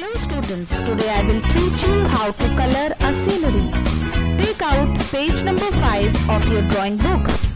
Hello students, today I will teach you how to color a scenery. Take out page number 5 of your drawing book.